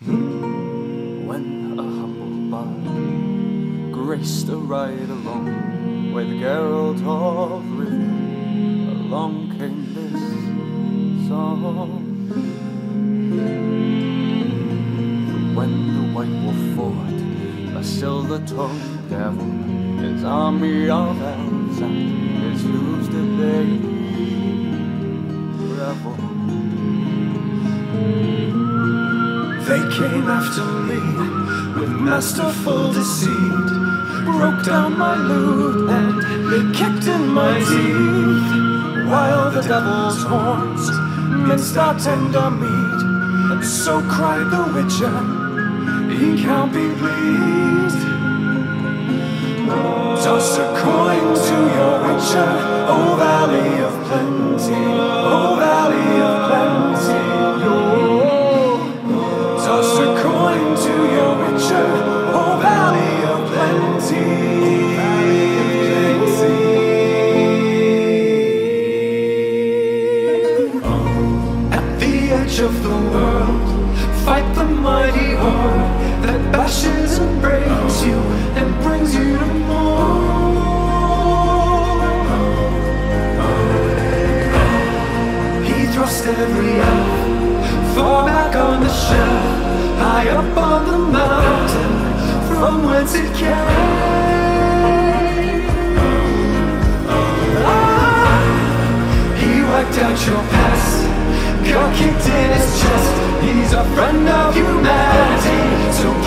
When a humble bard graced a ride along with Geralt of Rivia, along came this song. When the White Wolf fought a silver-tongued devil, his army of elves and his hooves did they came after me with masterful deceit. Broke down my loot and kicked in my teeth. While the devil's horns minced our tender meat. And so cried the witcher, he can't be pleased. Toss a coin to your witcher, O Valley of Plenty, mighty horde that bashes and breaks you and brings you to more. He thrust every elf far back on the shelf, high up on the mountain, from whence it came. Ah, he wiped out your past, got kicked in his chest. He's a friend of humanity, so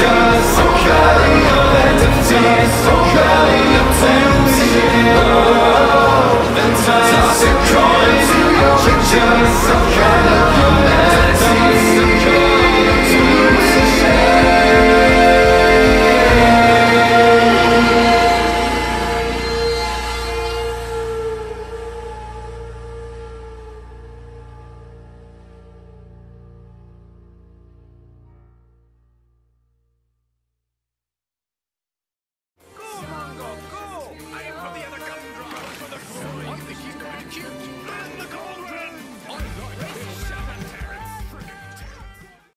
witcher, oh valley of plenty.